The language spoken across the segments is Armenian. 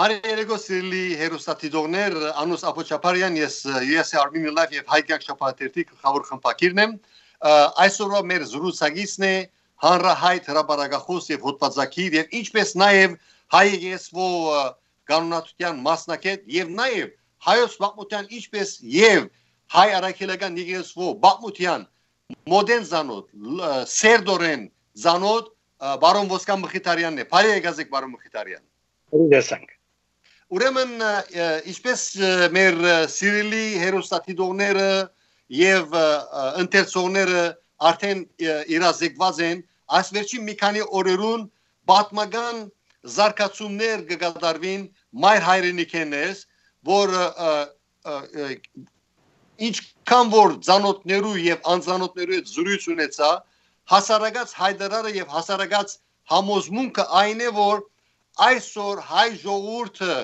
Բարերեգո սիրելի հերոստատիդողներ, Անուս Ապոչապարյան, ես US Army Life եւ Հայկակ շփաթերթի գլխավոր խմբակիրն եմ։ Այսօրվա մեր զրուցակիցն է հանրահայտ հրապարակախոս եւ հոդվածակիր եւ ինչպես նաեւ հայ եսվո կանոնատության մասնակետ եւ նաեւ հայոց բաղմության ինչպես եւ հայ արաքելական եկեղեցու բաղմության մոդեն զանոտ սերդորեն զանոտ բարոն Ոսկան Մխիթարյանն է։ Բարի եկազեք բարոն Մխիթարյան։ Ուրեմն Ուրեմն ինչպես մեր սիրելի հերոստատիդողները եւ ընթերցողները արդեն իրազեկված են այս վերջին մի քանի օրերուն պատմական զարգացումներ կգադարվին մայր հայրենիքենես որ ինչքան որ ցանոթներու եւ անցանոթներու հետ զրույց ունեցա հասարակած հայդարարը եւ հասարակած համոզմունքը այն է որ այսօր հայ ժողովուրդը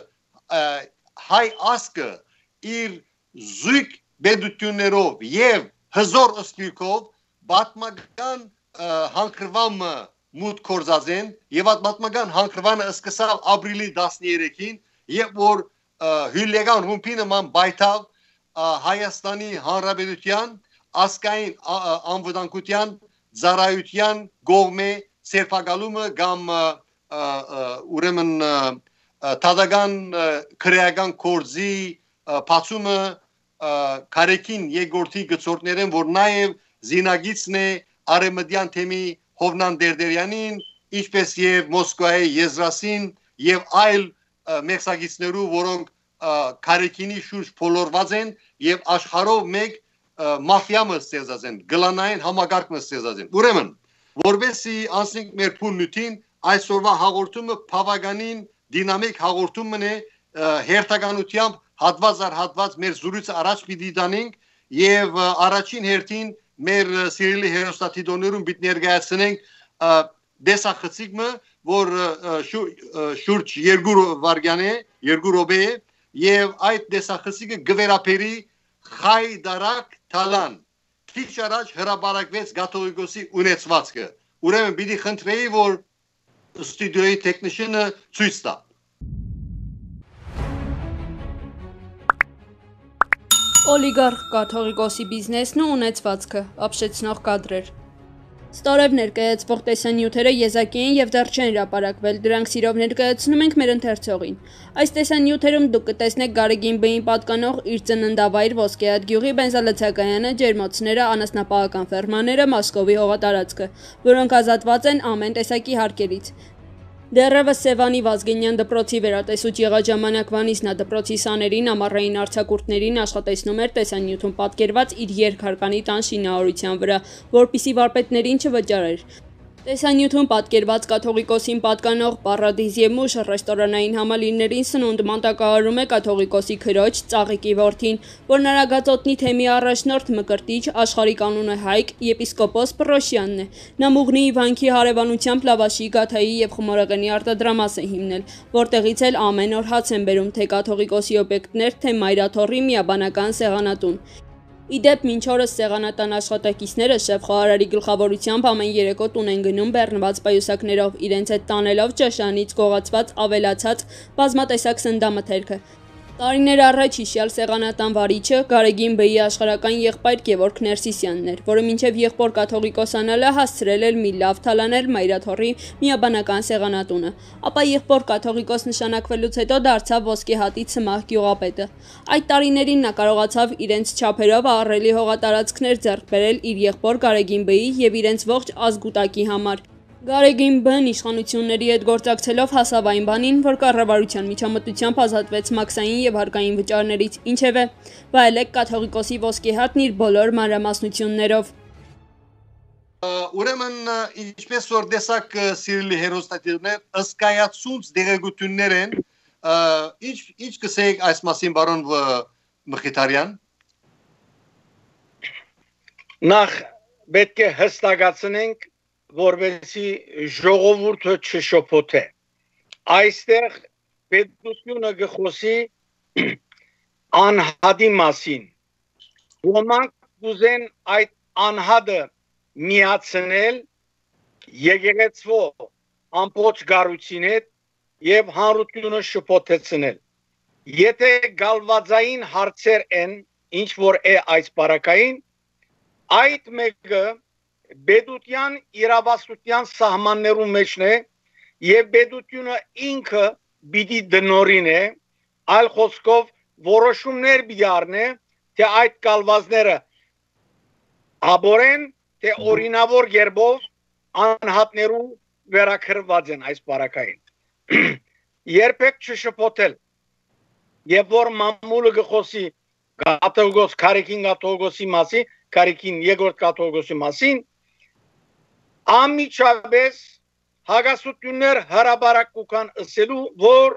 հայ ասկը իր զույգ բեդություններով եւ հզոր ըսպիրքով բատմական հանքրվամը մուտ կորզածեն եւ այդ պատմական հանքրվանը սկսավ ապրիլի 13-ին եւ որ հյուլեգան ռումպի նման բայթավ Հայաստանի Հանրապետության ասկային անվտանգության ծառայության գողմե սերփակալումը կամ ուրեմն տադական քրեական կորձի փացումը կարեկին երկրորդի գծորդներեն որ նաև զինագիցն է արեմդյան թեմի Հովնան Դերդերյանին ինչպես եւ Մոսկվայի Եզրասին եւ այլ մեղսագիցներու որոնք կարեկինի շուրջ փոլորված են եւ աշխարհով մեկ մաֆիամը ստեղծած են գլանային համագարկը ստեղծած են ուրեմն որովհետեւ անցնենք մեր փուննյութին այսօրվա հաղորդումը բավականին դինամիկ հաղորդումն է հերթականությամբ հատված առ հատված մեր զրույցը առաջ պիտի դանենք եւ առաջին հերթին մեր սիրելի հերոստատիդոներուն պիտի ներկայացնենք դեսախցիկը որ շուրջ 2 վարգյան է 2 րոպե է եւ այդ դեսախցիկը գվերապերի խայդարակ թալան քիչ առաջ հրաբարակվեց գաթողիկոսի ունեցվածքը ուրեմն պիտի խնդրեի որ ստուդիոյի տեխնիշինը ցույց տա Օլիգարխ կաթողիկոսի բիզնեսն ու ունեցվածքը, ապշեցնող կադրեր։ Ստորև ներկայացվող տեսանյութերը եզակի են եւ դեռ չեն հրապարակվել, դրանք սիրով ներկայացնում ենք մեր ընթերցողին։ Այս տեսանյութերում դուք կտեսնեք Գարեգին բեին պատկանող իր ծննդավայր Ոսկեհատ գյուղի բենզալցակայանը, ջերմոցները, անասնապահական ֆերմաները, Մոսկովի հողատարածքը, որոնք ազատված են ամեն տեսակի հարկերից։ Դեռևս Սևանի Վազգենյան դպրոցի վերատեսուչ եղած ժամանակվանից նա դպրոցի սաներին, ամառային արձակուրդներին աշխատեցնում էր տեսանյութում պատկերված իր երկհարկանի տան շինարարության վրա, որpիսի վարպետներին չվճարեր։ Տեսանյութում պատկերված կաթողիկոսին պատկանող Պարադիզ եւ Մուշ ռեստորանային համալիրներին սնունդ մատակարարում է կաթողիկոսի քրոջ Ծաղիկի որդին, որն արագածոտնի թեմի առաջնորդ Մկրտիչ աշխարհի կանոնը Հայկ եպիսկոպոս Պրոշյանն է։ Նա Մուղնիի վանքի հարևանությամբ լավաշի գաթայի եւ խմորեղենի արտադրամաս է հիմնել, որտեղից էլ ամեն օր հաց են բերում թե կաթողիկոսի օբյեկտներ, թե մայրաթորի միաբանական սեղանատուն։ Իդեպ մինչ օրս սեղանատան աշխատակիցները շեֆ խոհարարի գլխավորությամբ ամեն երեկո տուն են գնում բեռնված պայուսակներով, իրենց հետ տանելով ճաշանից գողացված ավելացած բազմատեսակ սնդամթերքը։ Տարիներ առաջ հիշյալ սեղանատան վարիչը Գարեգին Բեի աշխարական եղբայր Գևորգ Ներսիսյանն էր, որը մինչև եղբոր կաթողիկոսանալը հասցրել էր մի լավ թալանել Մայրաթորի միաբանական սեղանատունը, ապա եղբոր կաթողիկոս նշանակվելուց հետո դարձավ ոսկե հատի ցմահ գյուղապետը։ Այդ տարիներին նա կարողացավ իրենց չափերով ահռելի հողատարածքներ ձեռք բերել իր եղբոր Գարեգին Բեի եւ իրենց ողջ ազգուտակի համար։ Գարեգին Բ-ն իշխանությունների հետ գործակցելով հասավ այն բանին, որ կառավարության միջամտությամբ ազատվեց մաքսային եւ հարկային վճարներից, ինչևէ, վայելեք կաթողիկոսի ոսկեհատն իր բոլոր մանրամասնություններով։ Ուրեմն ինչպես որ տեսակ սիրելի հերոստատիվներ ըսկայացունց դերեկություններ են ինչ ինչ կսեք այս մասին բարոն Մխիթարյան Նախ պետք է հստակացնենք որովհետի ժողովուրդը չշփոթե այստեղ պետությունը գխոսի անհադի մասին ոմանք կուզեն այդ անհադը միացնել եկեղեցվո ամբողջ գառույցին հետ եւ հանրությունը շփոթեցնել։ Եթե գալվածային հարցեր են, ինչ որ է այս բարակային, այդ մեկը բեդուտյան իրավասության սահմաններու մեջն է եւ բեդությունը ինքը պիտի դնորին է, այլ խոսքով որոշումներ պիտի առնե, թե այդ գալվածները աբորեն, թե օրինավոր երբով անհատներու վերակրված են այս բարակային երբեք չշփոթել եւ որ մամուլը գխոսի կաթողիկոս Կարիկին կաթողիկոսի մասի Կարիկին երկրորդ կաթողիկոսի մասին ամիջապես հագասություններ հրաբարակ կուքան ըսելու որ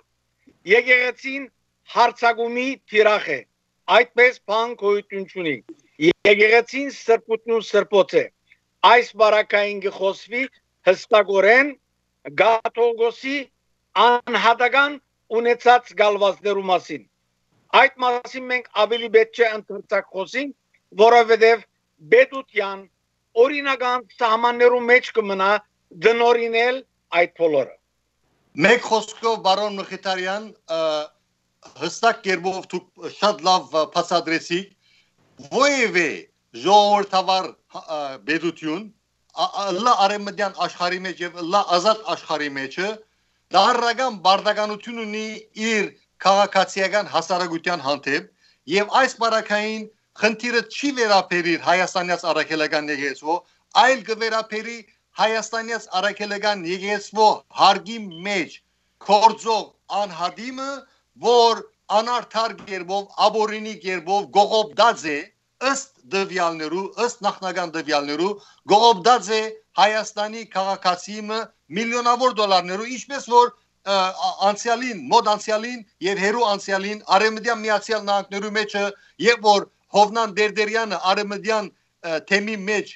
եկեղեցին հարցագումի թիրախ է այդպես բան գոյություն ունի եկեղեցին սրբություն սրբոց է այս բարակային գխոսվի հստակորեն գաթողիկոսի անհատական ունեցած գալվածներու մասին։ Այդ մասին մենք ավելի պետք չէ ընդհանրակ խոսենք, որովհետև բեդուտյան օրինական սահմաններու մեջ կմնա դնորինել այդ բոլորը։ Մեկ խոսքով բարոն Մխիթարյան հստակ կերպով դուք շատ լավ բացադրեցիք ովևէ ժողովրդավար բեդուտյուն լա արեմդյան աշխարհի մեջ եւ լա ազատ աշխարհի մեջը դահրական բարդականություն ունի իր քաղաքացիական հասարակության հանդեպ եւ այս բարակային խնդիրը չի վերապերիր հայաստանյաց առաքելական եկեղեցու, այլ կվերապերի հայաստանյաց առաքելական եկեղեցու հարգի մեջ կորձող անհադիմը, որ անարդար գերբով, աբորինի գերբով գողոբդած է ըստ դվյալներու, ըստ նախնական դվյալներու գողոբդած է Հայաստանի քաղաքացիը միլիոնավոր դոլարներով, ինչպես որ անցյալին, մոդ անցյալին եւ հերու անցյալին արեմդյան միացյալ նահանգներու մեջը եւ որ Հովնան Դերդերյանը արեմդյան թեմի մեջ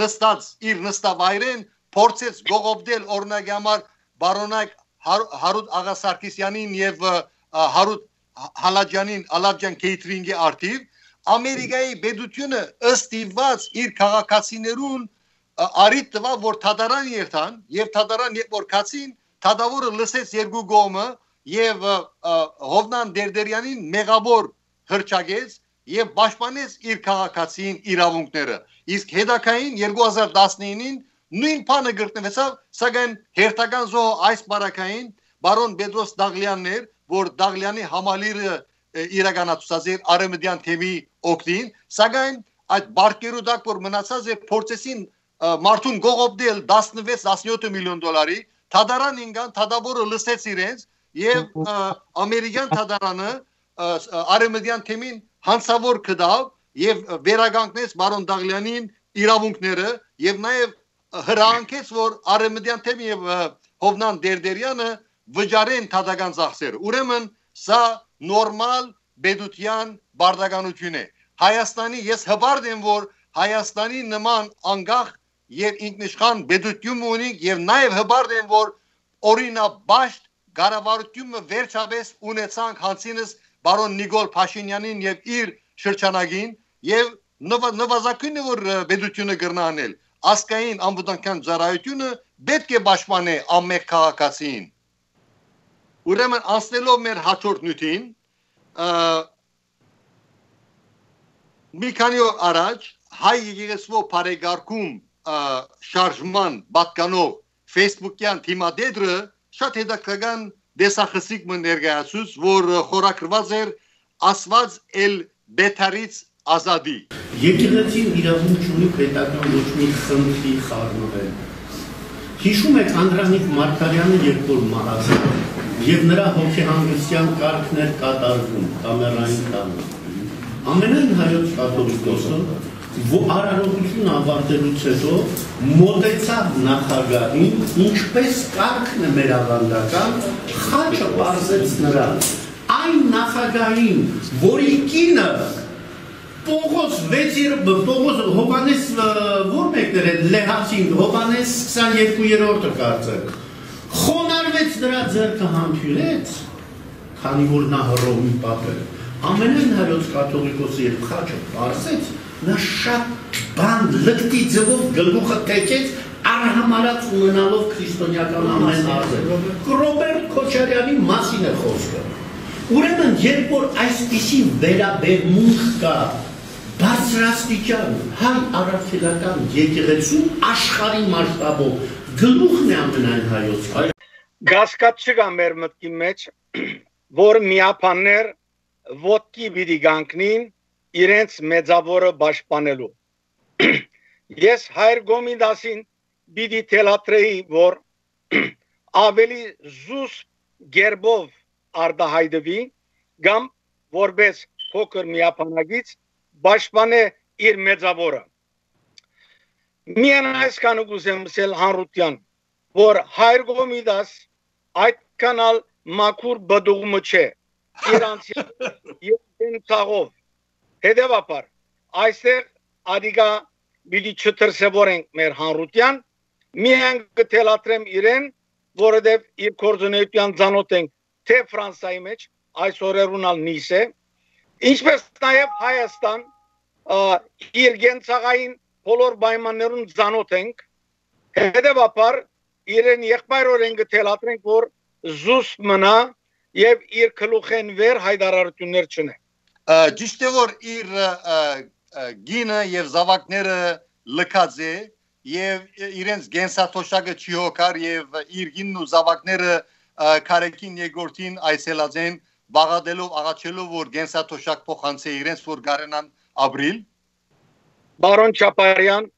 նստած իր նստավայրեն փորձեց գողոբդել օրինակի համար բարոնակ Հարութ Աղասարքիսյանին եւ Հարութ Հալաջյանին Ալավջան Քեյթրինգի արտիվ Ամերիկայի բեդությունը ըստ իված իր քաղաքացիներուն արիտ տվա որ թադարան երթան եւ թադարան երբ որ կացին թադավորը լսեց երկու գոմը եւ Հովնան Դերդերյանին մեղավոր հրճագեց եւ պաշտպանեց իր քաղաքացին իրավունքները իսկ հետակային 2019-ին նույն բանը գտնվեցավ սակայն հերթական զոհ այս բարակային բարոն Պետրոս Դաղլյաններ որ Դաղլյանի համալիրը իրականացուցած էր արեմդյան թեմի օկտին սակայն այդ բարկերու դակ որ մնացած է փորձեցին մարդուն գողոպդել 16-17 միլիոն դոլարի, թադարան ինգան թադավորը լսեց իրենց եւ ամերիկյան թադարանը արեմեդյան թեմին հանցավոր կդավ եւ վերագանքնեց բարոն Դաղլյանին իրավունքները եւ նաեւ հրանքեց որ արեմեդյան թեմի եւ Հովնան Դերդերյանը վճարեն թադական ծախսերը։ Ուրեմն սա նորմալ բեդուտյան բարդականություն է։ Հայաստանի ես հբարդ եմ որ Հայաստանի նման անգախ եւ ինքնիշխան բեդություն ունի եւ նաեւ հբարդ են որ օրինաբաշտ գարավարությունը վերջապես ունեցանք հանցինս բարոն Նիկոլ Փաշինյանին եւ իր շրջանագին եւ նվազագույնը որ բեդությունը գրնանել ասկային անվտանգության ծառայությունը պետք է պաշտպանի ամեն քաղաքացին ուրեմն անցնելով մեր հաջորդ նյութին մի քանի օր առաջ հայ եկեղեցու բարեկարգում շարժման պատկանող Facebook-յան թիմադեդրը շատ հետաքրքրական դեսախսիկ մը ներկայացուց, որ խորակրված էր ասված էլ բետարից ազատի։ Եկեղեցին իրավունք ունի պետական ոչ մի խնդրի խառնվել։ Հիշում եք Անդրանիկ Մարկարյանը երբ որ մահացավ եւ նրա հոգեհանգստյան կարգներ կատարվում կամերային տանը։ Ամենայն հայոց կաթողիկոսը արարողությունը ավարտելուց հետո մոտեցավ նախագահին, ինչպես կարգն է մեր ավանդական, խաչը պարզեց նրան։ Այն նախագահին, որի կինը Պողոս 6 Պողոս Հովանես որ մեկներ են Լեհասին Հովանես 22-րդը կարծեք։ Խոնարհվեց նրա ձեռքը համբյուրեց, քանի որ նա հռոմի պապ էր։ Ամենայն հայոց կաթողիկոսը երբ խաչը պարզեց, նա շատ բան լկտի ձևով գլուխը թեքեց, արհամարած ունենալով քրիստոնեական ամեն արժե։ Ռոբերտ Քոչարյանի մասին է խոսքը։ Ուրեմն, երբ որ այսպիսի վերաբերմունք կա բարձրաստիճան հայ առաքելական եկեղեցու աշխարհի մասշտաբով գլուխն է ամենայն հայոց հայ գասկած չկա մեր մտքի մեջ որ միապաններ ոտքի պիտի գանկնին իրենց մեծավորը պաշտպանելու ես հայր գոմիդասին պիտի թելատրեի որ ավելի զուս գերբով արդահայտվի կամ որպես փոքր միապանագից պաշտպանե իր մեծավորը միան այսքան ուզեմ ասել հանրության որ հայր գոմիդաս այդ կանալ մաքուր բդուղմը չէ իրանց եւ ցաղով հետեւաբար այստեղ ադիգա բիդի չտրսեվորենք մեր հանրության միայն կթելատրեմ իրեն որովհետև իր կորձունեության ցանոթ ենք թե Ֆրանսայի մեջ այս օրերունալ նիս է ինչպես նաև Հայաստան իր գենցաղային բոլոր պայմաններուն ցանոթ ենք հետեւաբար իրեն եղբայրորեն կթելատրենք որ զուս մնա եւ իր գլուխեն վեր հայդարարություններ չնե ճիշտ է որ իր գինը եւ զավակները լքած է եւ իրենց գենսաթոշակը չի հոգար եւ իր գինն ու զավակները քարեկին երկրորդին այսելած են բաղադրելով աղաչելով որ գենսաթոշակ փոխանցե իրենց որ գարենան ապրիլ բարոն Չապարյան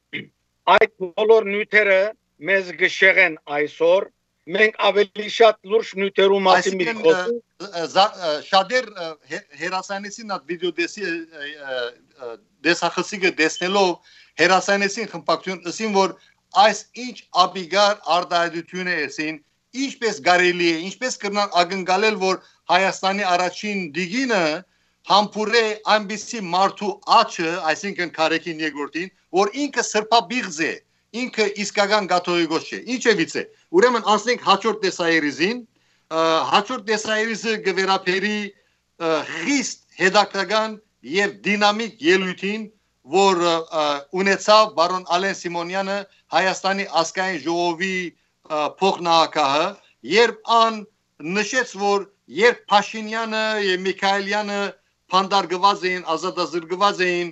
այդ բոլոր նյութերը մեզ գշեղեն այսօր մենք ավելի շատ լուրջ նյութերու մասին մի խոսում շատեր հերասանեցին այդ վիդեո դեսի դեսախսիկը դեսնելով հերասանեցին խմբակցություն ըսին որ այս ինչ աբիգար արդայդություն է եսին ինչպես կարելի է ինչպես կրնան ակնկալել որ Հայաստանի առաջին դիգինը համբուրե ամբիսի մարդու աչը այսինքն քարեկին երկրորդին որ ինքը սրբաբիղձ է ինքը իսկական կաթողիկոս չէ ինչևից է Ուրեմն անցնենք հաջորդ տեսայերիզին, հաջորդ տեսայերիզը գվերապերի խիստ հետաքրական եւ դինամիկ ելույթին, որ ունեցավ բարոն Ալեն Սիմոնյանը Հայաստանի ազգային ժողովի փոխնահակահը, երբ ան նշեց, որ երբ Փաշինյանը եւ Միքայելյանը փանդարգված էին, ազատազրկված էին,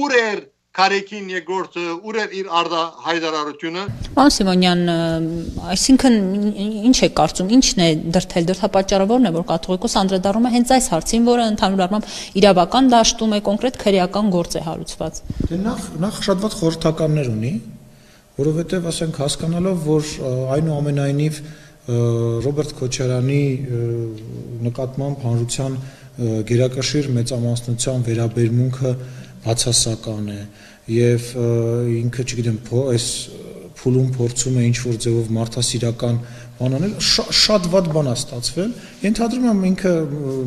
ուր էր Կարեկին երկրորդը ուր էր իր արդա հայդարարությունը Պարոն Սիմոնյան, այսինքն ինչ է կարծում, ինչն է դրթել դրթապաճառը որն է որ կաթողիկոս անդրադառնում է հենց այս հարցին, որը ընդհանուր առմամբ իրավական դաշտում է կոնկրետ քրեական գործ է հարուցված։ Դե նախ նախ շատ ված խորհրդականներ ունի, որովհետև ասենք հասկանալով, որ այնուամենայնիվ Ռոբերտ Քոչարյանի նկատմամբ հանրության գերակշիռ մեծամասնության վերաբերմունքը բացասական է եւ ինքը չգիտեմ այս փուլում փորձում է ինչ որ ձևով մարդասիրական բան անել շատ ված բան է ստացվել ենթադրում եմ ինքը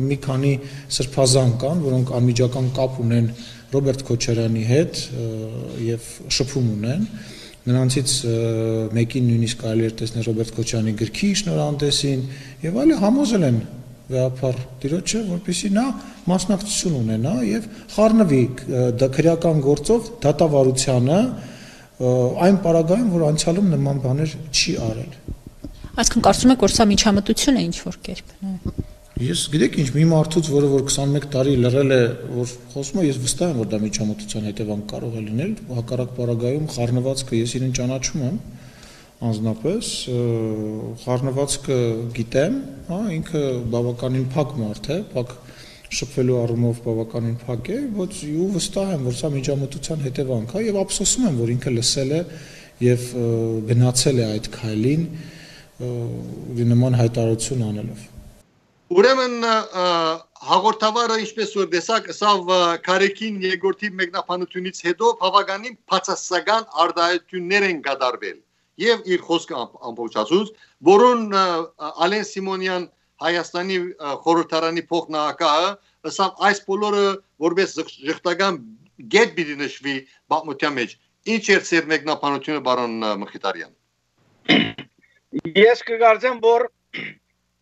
մի քանի սրբազան կան որոնք անմիջական կապ ունեն Ռոբերտ Քոչարյանի հետ եւ շփում ունեն նրանցից մեկին նույնիսկ կարելի է տեսնել Ռոբերտ Քոչարյանի գրքի շնորհանդեսին եւ այլը համոզել են վեհապար տիրոջը, որպեսի նա մասնակցություն ունենա եւ խառնվի քրեական գործով դատավարությանը այն պարագայում, որ անցյալում նման բաներ չի արել։ Այսինքն կարծում եք, որ սա միջամտություն է ինչ որ կերպ։ Ես գիտեք ինչ մի մարդուց, որը որ 21 տարի լռել է, որ խոսում է, ես վստահ եմ, որ դա միջամտության հետևանք կարող է լինել, հակառակ պարագայում խառնվածքը ես իրեն ճանաչում եմ, անձնապես խառնվածքը գիտեմ, հա, ինքը բավականին փակ մարդ է, փակ շփվելու առումով բավականին փակ է, ոչ ու վստահ եմ, որ սա միջամտության հետևանք է եւ ափսոսում եմ, որ ինքը լսել է եւ գնացել է այդ քայլին նման հայտարարություն անելով։ Ուրեմն հաղորդավարը ինչպես որ տեսակ սավ Կարեկին երկրորդի մեկնաբանությունից հետո բավականին բացասական արդայություններ են կատարվել եւ իր խոսքը ամբողջացուց, որոն Ալեն Սիմոնյան Հայաստանի խորհրդարանի փոխնահակահը ըստ այս բոլորը որպես ժխտական գետ պիտի նշվի բամության մեջ։ Ինչ էր ծեր մեկնաբանությունը բարոն Մխիթարյան։ Ես կգարձեմ, որ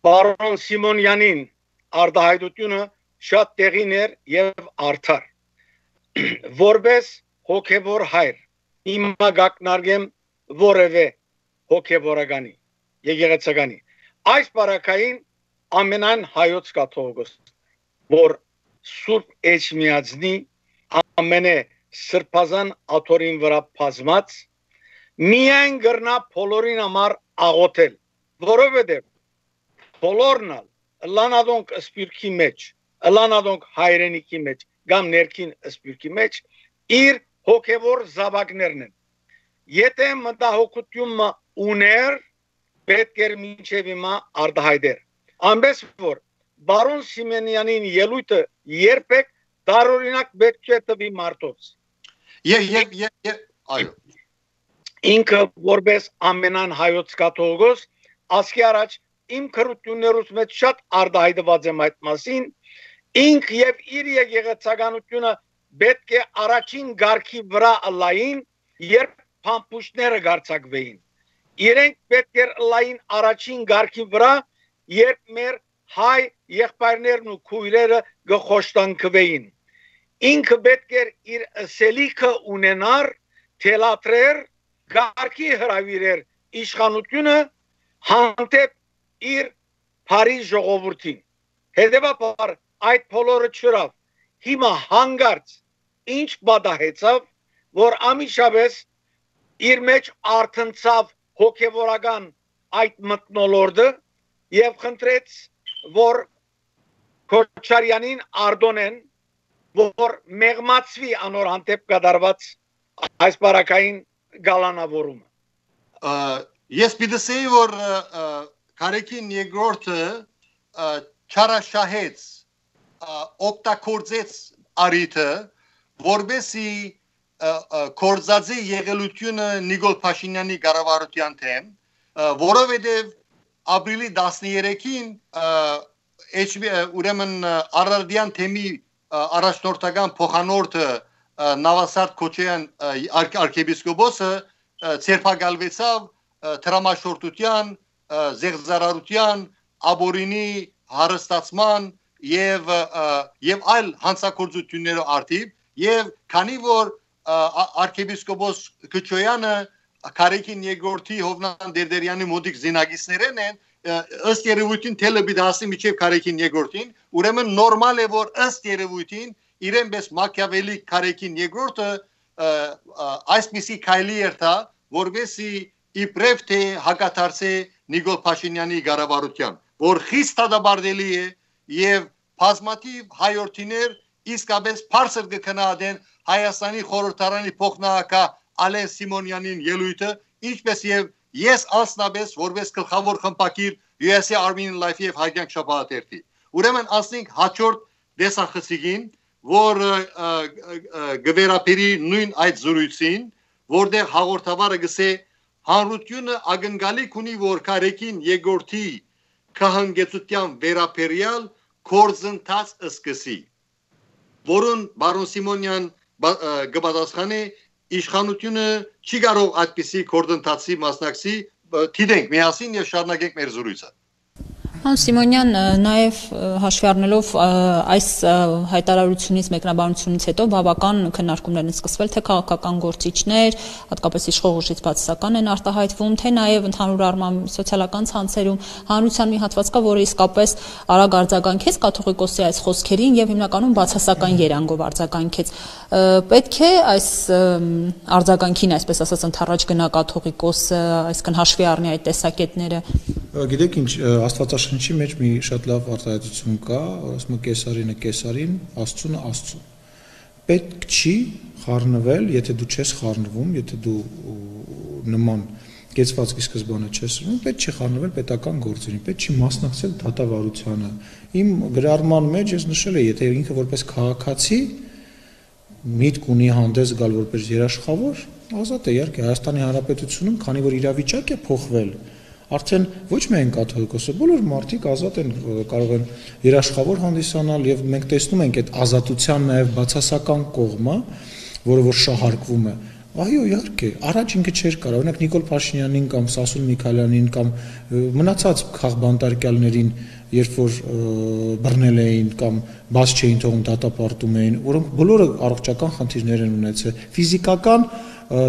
բարոն Սիմոնյանին արդահայտությունը շատ տեղին էր եւ արդար։ Որպես հոգեվոր հայր, հիմա գակնարգեմ որևէ հոգեվորականի եկեղեցականի այս բարակային ամենայն հայոց կաթողիկոս որ Սուրբ Էջմիածնի ամենե սրբազան աթորին վրա բազմած միայն գրնա բոլորին համար աղոթել որովհետև բոլորն լանադոնք սպիրկի մեջ լանադոնք հայրենիքի մեջ կամ ներքին սպիրկի մեջ իր հոգևոր զավակներն են եթե մտահոգությունը ուներ պետք էր մինչև հիմա արդահայտեր ամենս որ բարոն Սիմենյանին ելույթը երբեք տարօրինակ պետք է տվի մարդոց եւ եւ եւ այո ինքը որպես ամենան հայոց կաթողիկոս ասկի առաջ իմ քրություններուց մեջ շատ արդահայտված եմ այդ մասին ինք եւ իր եկեղեցականությունը պետք է առաջին ղարքի վրա լային երբ փամփուշտները գարցակվեին իրենք պետք է լային առաջին ղարքի վրա երբ մեր հայ եղբայրներն ու քույրերը գխոշտանքվեին ինքը պետք է իր սելիքը ունենար թելատրեր ղարքի հravirեր իշխանությունը հանդեպ իր Փարիզ ժողովրդին հետևաբար այդ բոլորը չրավ հիմա հանգարց ինչ բադահեցավ որ ամիշավես իր մեջ արթնցավ հոգևորական այդ մտնոլորդը եւ խնդրեց որ Քոչարյանին արդոնեն որ մեղմացվի անոր հանդեպ կդարված այս բարակային գալանավորումը ես պիտի որ Կարեկին երկրորդը չարաշահեց օգտագործեց արիթը որբեսի կորզածի եղելությունը Նիկոլ Փաշինյանի կառավարության թեմ որովհետև ապրիլի 13-ին ուրեմն Արարդյան թեմի առաջնորդական փոխանորդը Նավասարդ Քոչյան arczepiskopos-ը ցերփակալվեցավ տրամաշորտության, զեղզարարության, աբորինի հարստացման եւ եւ այլ հանցակործություններով արդիվ եւ քանի որ arczepiskopos Քոչյանը Կարեկին Եգորթի Հովնան Դերդերյանի մոդիկ զինագիսներեն են ըստ երևույթին տելեբիդասի միջև Կարեկին Եգորթին ուրեմն նորմալ է որ ըստ երևույթին իրեն պես Մակիավելի Կարեկին Եգորթը այսպիսի քայլի երթա որովհետեւ իբրև թե հակաթարցե Նիկոլ Փաշինյանի ղարավարության որ խիստ հադաբարդելի է եւ բազմաթիվ հայորդիներ իսկապես բարձր կքննադեն Հայաստանի խորհրդարանի փոխնահարկա Ալեն Սիմոնյանին ելույթը ինչպես եւ ես անձնապես որպես գլխավոր խմբակիր USA Armenian Life եւ Հայկյան շփաթերթի ուրեմն ասենք հաջորդ դեսախցիկին որ գվերապերի նույն այդ զրույցին որտեղ հաղորդավարը գսե հանրությունը ագնկալիք ունի որ կարեկին Եգորթի քահանգեցության վերապերյալ կորզընթաց սկսի որուն բարոն Սիմոնյան գբադասխանի իշխանությունը չի կարող այդպիսի կորզընթացի մասնակցի թիդենք միասին եւ շարունակենք մեր զրույցը Պարոն Սիմոնյան, նաև հաշվի առնելով այս հայտարարությունից, մեկնաբանությունից հետո բավական քննարկումներ են սկսվել, թե քաղաքական գործիչներ, հատկապես իշխող ուժից բացասական են արտահայտվում, թե նաև ընդհանուր առմամբ սոցիալական ցանցերում հանրության մի հատված կա, որը իսկապես արագ արձագանքեց կաթողիկոսի այս խոսքերին եւ հիմնականում բացասական երանգով արձագանքեց։ Պետք է այս արձագանքին, այսպես ասած, ընթառաջ գնա կաթողիկոսը, այսքան հաշվի առնի այդ տեսակետները։ Գիտեք ինչ, Աստվածաշ Շնչի մեջ մի շատ լավ արտահայտություն կա, որ ասում է կեսարինը կեսարին, Աստծունը Աստծուն։ Պետք չի խառնվել, եթե դու չես խառնվում, եթե դու նման կեցվածքի սկզբանը չես ուրում, պետք չի խառնվել պետական գործերին, պետք չի մասնակցել դատավարությանը։ Իմ գրառման մեջ ես նշել եմ, եթե ինքը որպես քաղաքացի միտք ունի հանդես գալ որպես երաշխավոր, ազատ է իհարկե Հայաստանի Հանրապետությունում, քանի որ իրավիճակ է փոխվել, արդեն ոչ միայն կաթողիկոսը, բոլոր մարդիկ ազատ են կարող են երաշխավոր հանդիսանալ եւ մենք տեսնում ենք այդ ազատության նաեւ բացասական կողմը, որը որ շահարկվում է։ Այո, իհարկե, առաջ ինքը չէր կարող, օրինակ Նիկոլ Փաշինյանին կամ Սասուն Միքայելյանին կամ մնացած քաղբանտարկյալներին, երբ որ բռնել էին կամ բաց չէին թողում դատապարտում էին, որոնք բոլորը առողջական խնդիրներ են ունեցել, ֆիզիկական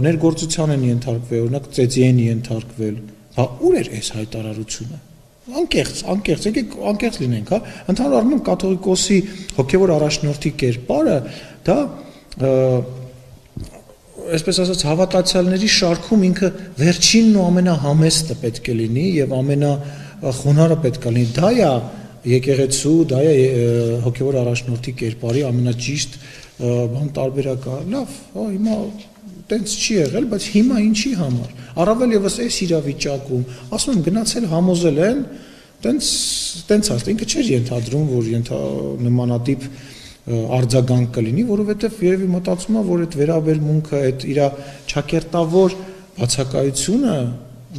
ներգործության են ենթարկվել, օրինակ ծեծի են ենթարկվել։ Բա ուր էր այս հայտարարությունը? Անկեղծ, անկեղծ, եկեք անկեղծ լինենք, հա։ Ընդհանուր առմամբ կաթողիկոսի հոգևոր առաջնորդի կերպարը դա այսպես ասած հավատացյալների շարքում ինքը վերջինն ու ամենահամեստը պետք է լինի եւ ամենախոնարհը պետք է լինի։ Դա է եկեղեցու, դա է հոգևոր առաջնորդի կերպարի ամենաճիշտ բան տարբերակը։ Լավ, հա հիմա տենց չի եղել, բայց հիմա ինչի համար։ Առավել եւս այս իրավիճակում, ասում եմ գնացել համոզել են, տենց տենց աստ ինքը չէր ենթադրում, որ ենթա նմանատիպ արձագանք կլինի, որովհետև երևի մտածում է, որ այդ վերաբերմունքը, այդ իր ճակերտավոր բացակայությունը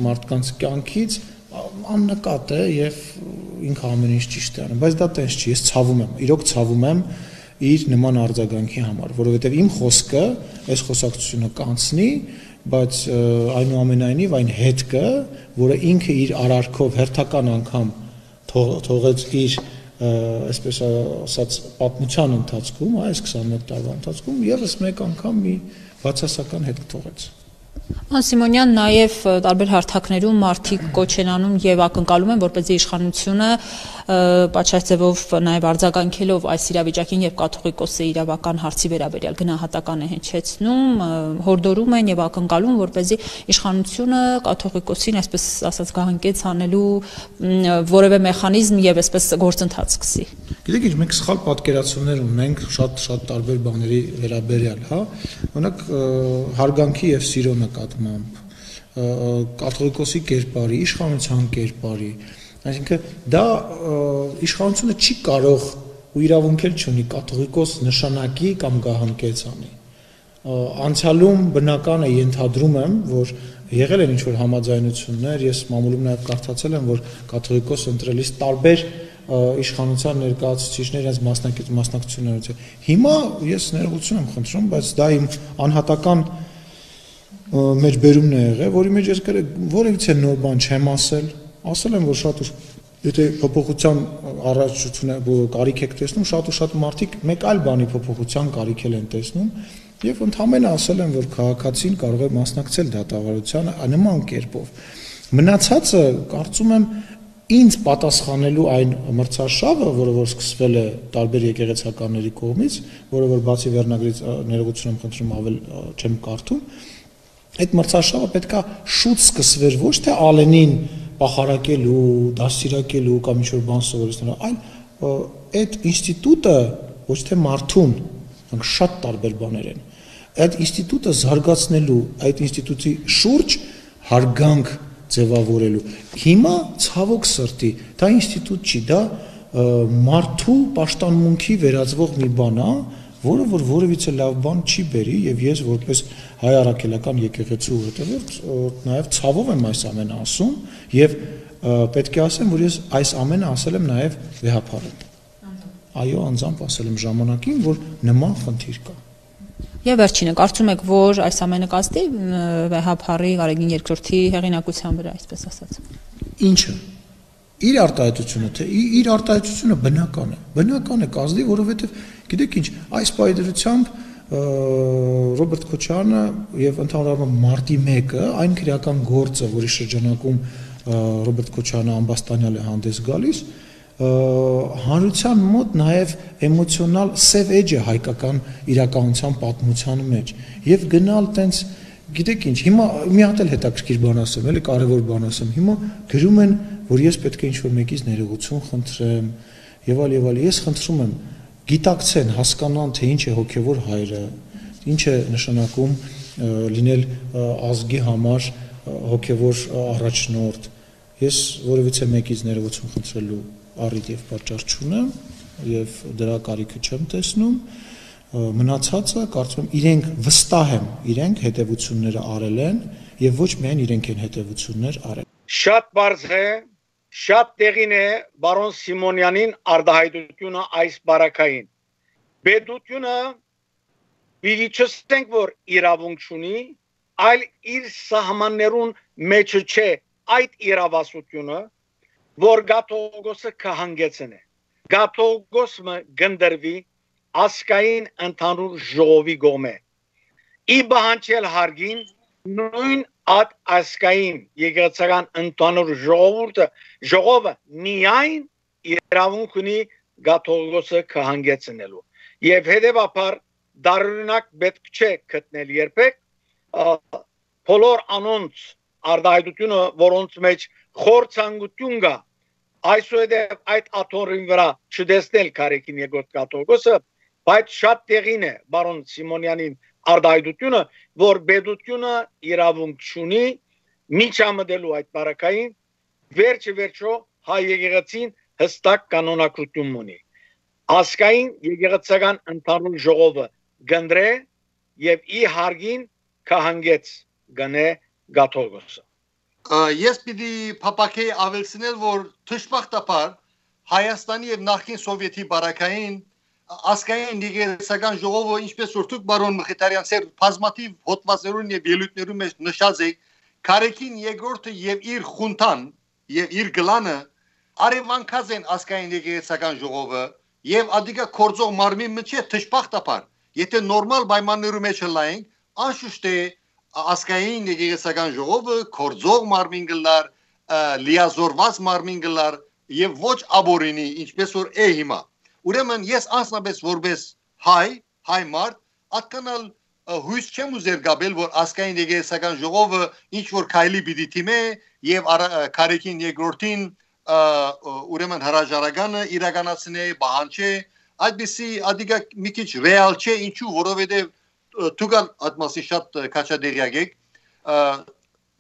մարդկանց կյանքից աննկատ է եւ ինքը ամեն ինչ ճիշտ է անում, բայց դա տես չի, ես ցավում եմ, իրոք ցավում եմ իր նման արձագանքի համար, որովհետեւ իմ խոսքը, այս խոսակցությունը կանցնի, բայց այնուամենայնիվ այն հետքը, որը ինքը իր արարքով հերթական անգամ թողեց իր այսպես ասած պատմության ընթացքում, այս 21 տարվա ընթացքում եւս մեկ անգամ մի բացասական հետ կթողեց։ Սիմոնյան նաև տարբեր հարթակներում մարդիկ կոչ են անում եւ ակնկալում են, որպեսզի իշխանությունը պատշաճ ձևով նաև արձագանքելով այս իրավիճակին եւ կաթողիկոսի իրավական հարցի վերաբերյալ գնահատական է հնչեցնում, հորդորում են եւ ակնկալում, որպեսզի իշխանությունը կաթողիկոսին այսպես ասած գահանքեց անելու որևէ մեխանիզմ եւ այսպես գործընթաց սկսի։ Գիտեք ինչ, մենք սխալ պատկերացումներ ունենք շատ շատ տարբեր բաների վերաբերյալ, հա։ Օրինակ հարգանքի եւ սիրո նկատմամբ կաթողիկոսի կերպարի, իշխանության կերպարի, Այսինքն դա իշխանությունը չի կարող ու իրավունքել չունի կաթողիկոս նշանակի կամ գահանքեց անի։ Անցյալում բնական է ենթադրում եմ, որ եղել են ինչ-որ համաձայնություններ, ես մամուլում նաև կարդացել եմ, որ կաթողիկոս ընտրելիս տարբեր իշխանության ներկայացուցիչներ իրենց մասնակից մասնակցություններ ունեցել։ Հիմա ես ներողություն եմ խնդրում, բայց դա իմ անհատական մեր բերումն է եղել, որի մեջ ես որևիցե նոր բան չեմ ասել, ասել եմ, որ շատ ուշ եթե փոփոխության առաջությունը կարիք եք տեսնում, շատ ու շատ մարդիկ մեկ այլ բանի փոփոխության կարիք են տեսնում եւ ընդհանրապես ասել եմ, որ քաղաքացին կարող է մասնակցել դատավարությանը նման կերպով։ Մնացածը կարծում եմ ինձ պատասխանելու այն մրցարշավը, որը որ սկսվել է տարբեր եկեղեցականների կողմից, որը որ բացի վերնագրից ներողություն եմ խնդրում ավել չեմ կարդում, այդ մրցարշավը պետքա շուտ սկսվեր ոչ թե Ալենին պախարակելու, դասիրակելու կամ ինչ-որ բան սովորեցնելու, այլ այդ ինստիտուտը ոչ թե մարդուն, դրանք շատ տարբեր բաներ են։ Այդ ինստիտուտը զարգացնելու, այդ ինստիտուտի շուրջ հարգանք ձևավորելու։ Հիմա ցավոք սրտի, դա ինստիտուտ չի, դա մարդու պաշտանմունքի վերածվող մի բան է, որը որ որևիցե լավ բան չի բերի եւ ես որպես հայ առաքելական եկեղեցու հետևորդ նաեւ ցավով եմ այս ամենը ասում եւ պետք է ասեմ որ ես այս ամենը ասել եմ նաեւ վեհապարին այո անձամբ ասել եմ ժամանակին որ նման խնդիր կա Եվ վերջինը կարծում եք, որ այս ամենը կազմի վեհապարի Գարեգին երկրորդի հեղինակության վրա, այսպես ասած։ Ինչը իր արտահայտությունը թե իր արտահայտությունը բնական է բնական է կազմի որովհետև գիտեք ինչ այս պայդրությամբ Ռոբերտ Քոչարյանը եւ ընդհանրապես մարտի 1-ը այն քրեական գործը, որի շրջանակում Ռոբերտ Քոչարյանը ամբաստանյալ է հանդես գալիս, հանրության մոտ նաև էմոցիոնալ սև էջ է հայկական իրականության պատմության մեջ եւ գնալ տենց գիտեք ինչ հիմա մի հատ էլ հետաքրքիր բան ասեմ էլի կարևոր բան ասեմ հիմա գրում են որ ես պետք է ինչ-որ մեկից ներողություն խնդրեմ եւ այլ եւ այլ ես խնդրում եմ գիտակցեն, հասկանան թե ինչ է հոգեվոր հայրը, ինչ է նշանակում լինել ազգի համար հոգեվոր առաջնորդ։ Ես որևիցե մեկից ներողություն խնդրելու առիթ եւ պատճառ չունեմ եւ դրա կարիքը չեմ տեսնում մնացածը կարծում եմ իրենք վստահ եմ իրենք հետևությունները արել են եւ ոչ միայն իրենք են հետևություններ արել շատ բարձ է Շատ տեղին է բարոն Սիմոնյանին արդահայտությունը այս բարակային։ Պետությունը պիտի չստենք, որ իրավունք ունի, այլ իր սահմաններուն մեջ չէ այդ իրավասությունը, որ գաթողոսը կհանգեցնե։ Գաթողոսը գնդրվի ասկային ընդհանուր ժողովի գոմե։ ի բանջել հարգին նույն ատ ասկային եկեղեցական ընդհանուր ժողովուրդը ժողովը միայն իրավունք ունի գաթողիկոսը կհանգեցնելու եւ հետեւաբար դարօրինակ պետք չէ գտնել երբեք բոլոր անոնց արդայդությունը որոնց մեջ խորցանգություն կա այսուհետև այդ աթորին վրա չդեսնել Կարեկին երկրորդ կաթողիկոսը, բայց շատ տեղին է բարոն Սիմոնյանին արդայդությունը, որ բեդությունը իրավունք ունի միջամդելու այդ բարակային վերջը վերջո հայ եկեղեցին հստակ կանոնակություն ունի։ Ասկային եկեղեցական ընդհանուր ժողովը գնդրե եւ ի հարգին կհանգեց գնե գաթողոսը ես պիտի փապակեի ավելցնել, որ թշպախտապար Հայաստանի եւ նախկին Սովետի բարակային ասկային եկեղեցական ժողովը ինչպես որ դուք բարոն Մխիթարյան ծեր բազմատիվ հոդվածերուն եւ ելույթներում մեջ նշած եք Կարեկին երկրորդը եւ իր խունտան եւ իր գլանը արևանքած են ասկային եկեղեցական ժողովը եւ ադիգա կորձող մարմին մեջ է թշպախտապար եթե նորմալ պայմաններում մեջ լայենք անշուշտ է ասկային եկեղեցական ժողովը կորձող մարմին գլար լիազորված մարմին գլար եւ ոչ աբորինի ինչպես որ է հիմա ուրեմն ես անձնապես որպես հայ հայ մարդ ատկանալ հույս չեմ ուզեր գաբել որ ասկային եկեղեցական ժողովը ինչ որ քայլի պիտի թիմե եւ քարեկին երկրորդին ուրեմն հրաժարականը իրականացնե բանջե այդպիսի ադիգա մի քիչ ռեալ չէ ինչու որովհետեւ դուքան ատմասի շատ քաչադերյակ եք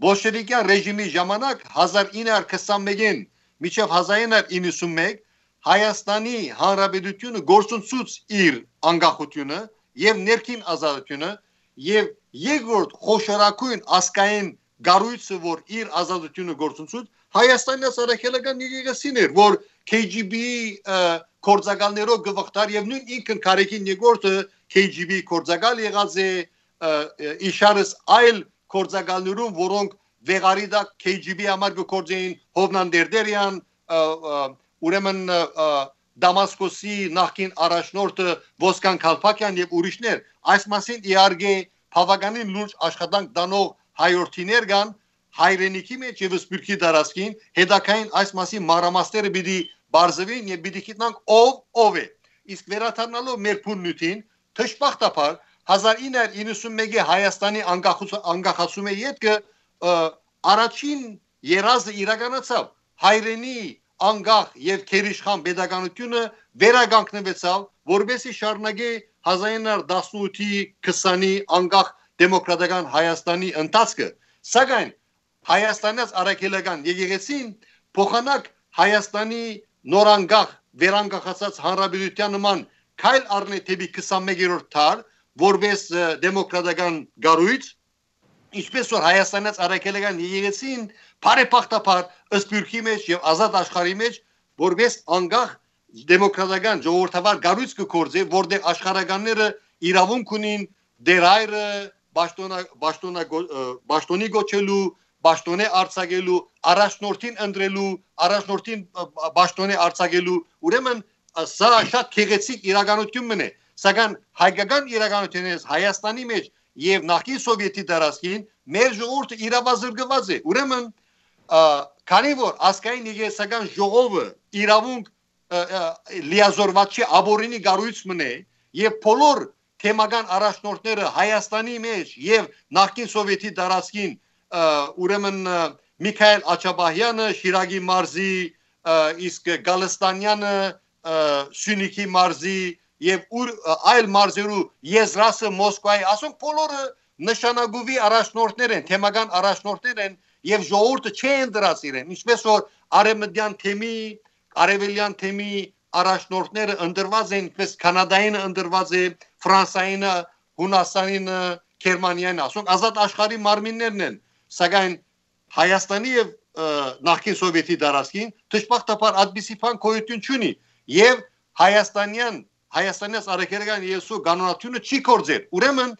բոլշևիկյան ռեժիմի ժամանակ 1921-ին միջև 1991 Հայաստանի Հանրապետությունը գործունցուց իր անկախությունը եւ ներքին ազատությունը եւ երկրորդ խոշորակույն ասկային գառույցը որ իր ազատությունը գործունցուց Հայաստանի ասարախելական եկեղեցին էր որ KGB-ի կորցակալներով գվխտար եւ նույն ինքն Կարեկին Եգորտը KGB կորցակալ եղած է իշարս այլ կորցակալներում, որոնք վեղարիդա KGB համար գործեին Հովնան Դերդերյան, ուրեմն Դամասկոսի նախկին առաջնորդը Ոսկան Քալփակյան եւ ուրիշներ, այս մասին իարգե բավականին լուրջ աշխատանք դանող հայրենիներ կան հայրենիքի մեջ եւ սպիրկի դարածքին հետակային այս մասի մանրամասները պիտի բարձվին եւ պիտի գիտնանք ով ով է իսկ վերաթարնալով մեր փուննյութին թշպախտապար 1991-ի Հայաստանի անկախացումը յետքը առաջին երազը իրականացավ հայրենի անկախ եւ քերիշխան pedagogiությունը վերագանքնվեցավ որբեսի շարունակի 1918-ի 20-ի անկախ դեմոկրատական Հայաստանի ընթացքը սակայն Հայաստանից արաքելական եկեղեցին փոխանակ Հայաստանի նորանկախ վերանկախացած հանրապետության նման քայլ առնի թեպի 21-րդ դար, որպես դեմոկրատական գարույց, ինչպես որ Հայաստանից արաքելական եկեղեցին բարեփոխտապար ըսպյուրքի մեջ եւ ազատ աշխարհի մեջ որպես անկախ դեմոկրատական ժողովրդավար գարույց կկործե, որտեղ աշխարհականները իրավունք ունին դերայրը բաշտոնա բաշտոնա բաշտոնի գոչելու բաշտոնե արձակելու առաջնորդին ընտրելու առաջնորդին բաշտոնե արձակելու ուրեմն սա շատ քեղեցիկ իրականություն մնե սակայն հայկական իրականությունից Հայաստանի մեջ եւ նախկին սովետի տարածքին մեր ժողովուրդը իրավազրկված է ուրեմն քանի որ ասկային եկեղեցական ժողովը իրավունք լիազորված չի աբորինի գարույց մնե եւ բոլոր թեմական առաջնորդները Հայաստանի մեջ եւ նախկին սովետի տարածքին ուրեմն Միքայել Աչաբահյանը Շիրագի մարզի իսկ Գալստանյանը Սյունիքի մարզի եւ ուր այլ մարզերու եզրասը Մոսկվայի ասում բոլորը նշանագուվի առաջնորդներ են, թեմական առաջնորդներ են եւ ժողովուրդը չեն դրած իրեն, ինչպես որ արևմտյան թեմի, արևելյան թեմի առաջնորդները ընդրված են, ինչպես կանադային ընդրված է, ֆրանսայինը, հունաստանինը, գերմանիան, ասում ազատ աշխարհի մարմիններն են, սակայն Հայաստանի եւ նախկին սովետի դարաշքին դժբախտաբար այդպիսի բան գոյություն չունի եւ հայաստանյան հայաստանյաց արեքերական Եսու կանոնությունը չի կործեր ուրեմն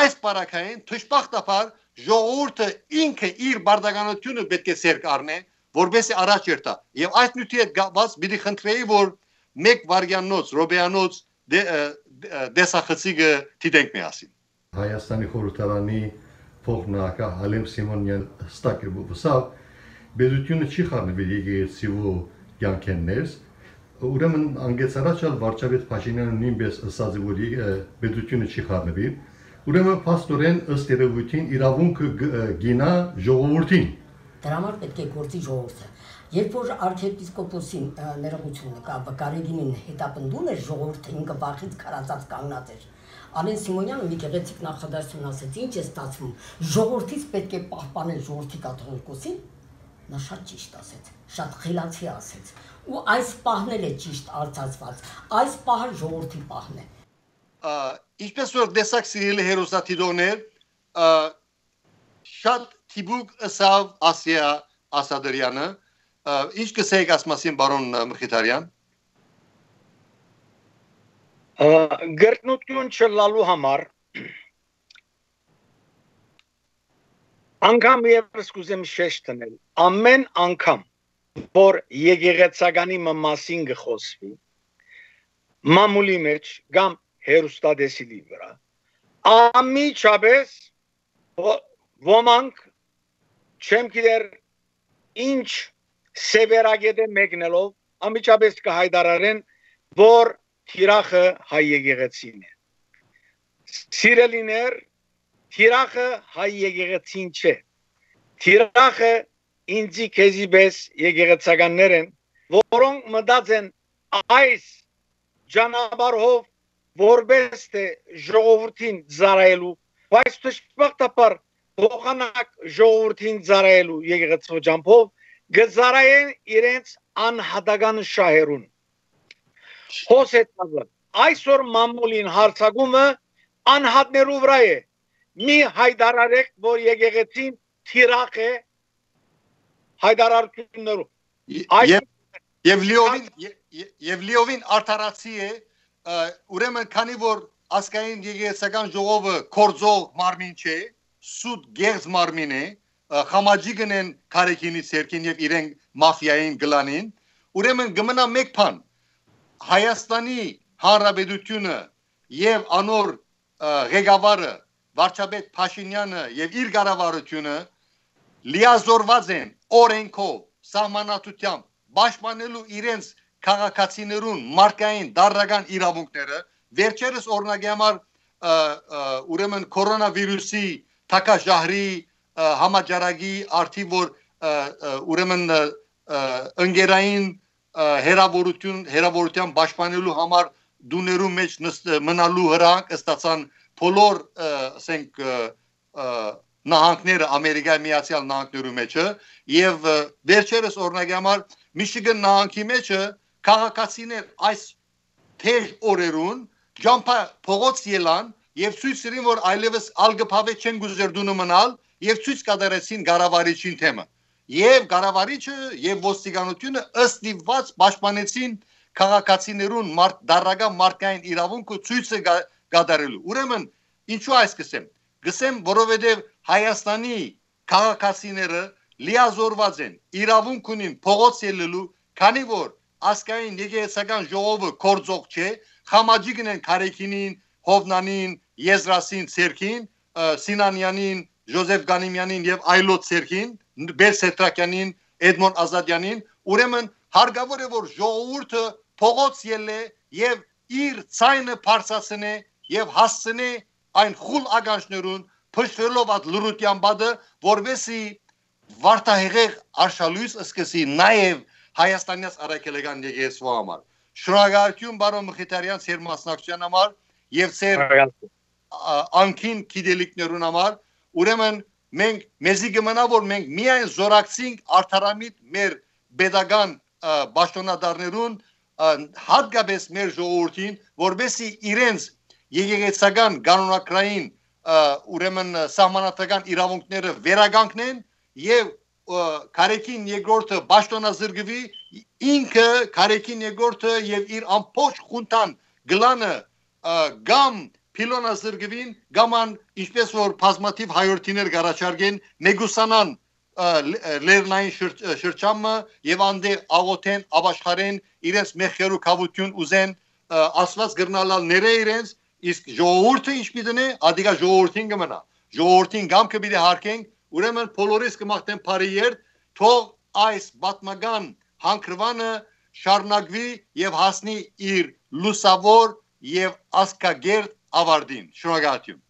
այս բարակային դժբախտաբար ժողովուրդը ինքը իր բարդականությունը պետք է սեր կառնե որբեսի առաջ երթա եւ այդ նյութի հետ գված պիտի խնդրեի որ մեկ վարյանոց ռոբեանոց դեսախցիկը դիտենք միասին Հայաստանի խորհրդարանի փոխնահանգ Ալեմ Սիմոնյան հստակ է վսավ բեզությունը չի խառնվել եկեղեցիու կյանքեններս ուրեմն անգեց առաջալ վարչապետ Փաշինյանը նույնպես ասաց որ բեզությունը չի խառնվել ուրեմն փաստորեն ըստ երևույթին իրավունքը գինա ժողովրդին դրա համար պետք է գործի ժողովուրդը Երբ որ arczepiskopos-ին ներողությունը կա Վկարեգինին հետապնդում էր ժողովուրդը ինքը վախից քարացած կանգնած էր Ալեն Սիմոնյանը մի գեղեցիկ նախադասություն ասեց, ինչ է ստացվում։ Ժողովրդից պետք է պահպանել ժողովրդի կաթողիկոսին։ Նա շատ ճիշտ ասեց, շատ խելացի ասեց։ Ու այս պահն էլ է ճիշտ արծացված։ Այս պահը ժողովրդի պահն է։ Ինչպես որ դեսակ սիրելի հերոսատիդոներ, շատ թիբուկ ըսավ Ասիա Ասադրյանը, ինչ կսեիք ասմասին բարոն Մխիթարյան? Գրտնություն չլալու համար անգամ եւս կուզեմ շեշտ տնել. Ամեն անգամ որ եկեղեցականի մասին գխոսվի մամուլի մեջ կամ հերոստադեսիլի վրա ամիջապես ոմանք չեմ գիտեր ինչ սևերագետ մեկնելով ամիջապես կհայտարարեն որ թիրախը հայ եկեղեցին է սիրելիներ թիրախը հայ եկեղեցին չէ թիրախը ինձի քեզի բես եկեղեցականներ են որոնք մտած են այս ճանապարհով որպես թե ժողովրդին զարայելու բայց դժբախտաբար փոխանակ ժողովրդին զարայելու եկեղեցու ջամփով գզարայեն իրենց անհատական շահերուն խոսեցածը այսօր մամուլին հարցակումը անհատներու վրա է մի հայդարարեք որ եկեղեցին թիրախ է հայդարարություններով եւ եւ լիովին եւ լիովին արդարացի է ուրեմն քանի որ ասկային եկեղեցական ժողովը կորձող մարմին չէ սուտ գեղձ մարմին է խամաջի գնեն քարեկինի ցերկին եւ իրեն մաֆիային գլանին ուրեմն գմնա մեկ բան. Հայաստանի Հանրապետությունը եւ անոր ղեկավարը վարչապետ Փաշինյանը եւ իր ղարավարությունը լիազորված են օրենքով սահմանատությամբ պաշտպանելու իրենց քաղաքացիներուն մարկային դարրական իրավունքները վերջերս օրինակի համար ուրեմն կորոնավիրուսի թակաժահրի համաճարակի արդի որ ուրեմն ընկերային հերավորություն հերավորության պաշտպանելու համար դուներու մեջ մնալու հրանք ստացան բոլոր ասենք նահանգները ամերիկայի միացյալ նահանգներու մեջը եւ վերջերս օրինակի համար Միշիգան նահանգի մեջը քաղաքացիներ այս թեր օրերուն ջամփա փողոց ելան եւ ցույց տվին որ այլևս ալգփավե չեն գուզերդունը մնալ եւ ցույց կատարեցին գարավարիչին թեմը եւ կառավարիչը եւ ոստիկանությունը ըստ նիված պաշտպանեցին քաղաքացիներուն մարդ դարական մարդկային իրավունքը ցույցը կատարելու ուրեմն ինչու այս կսեմ գսեմ որովհետեւ հայաստանի քաղաքացիները լիազորված են իրավունք ունին փողոց ելելու քանի որ ասկային եկեղեցական ժողովը կորձող չէ խամաջիկն են քարեկինին հովնանին եզրասին ցերքին սինանյանին ժոզեֆ Գանիմյանին եւ այլոց ցերքին Բեր Սետրակյանին, Էդմոն Ազատյանին, ուրեմն հարգավոր է որ ժողովուրդը փողոց ելե եւ իր ցայնը բարձրացնե եւ հասցնե այն խուլ ագանջներուն փշվելով այդ լրության բադը որովհետեւ վարտահեղեղ արշալույս սկսի նաեւ հայաստանյաց արաքելական եկեսու համար շնորհակալություն բարոն Մխիթարյան ծեր մասնակցության համար եւ ծեր անկին գիտելիքներուն համար ուրեմն մենք մեզի կմնա որ մենք միայն զորակցենք արդարամիտ մեր pedagogan բաշտոնադարներուն հատկապես մեր ժողովրդին որբեսի իրենց եկեղեցական կանոնակրային ուրեմն սահմանատական իրավունքները վերագանքնեն եւ Կարեկին երկրորդը ճշտոնազրգվի ինքը Կարեկին երկրորդը եւ իր ամբողջ խունտան գլանը գամ փիլոնա զրգվին գաման ինչպես որ բազմաթիվ հայրենիներ գարաչարգեն մեգուսանան լերնային շրջամը եւ անդե աղոթեն աբաշխարեն իրենց մեխերու կավություն ուզեն ասված գրնալալ ները իրենց իսկ ժողովուրդը ինչ պիտի ադիգա ժողովրդին կմնա ժողովրդին գամքը պիտի հարկենք ուրեմն բոլորիս կմաղթեն բարի երթ թող այս բատմական հանքրվանը շարունակվի եւ հասնի իր լուսավոր եւ ասկագերտ ավարտին շնորհակալություն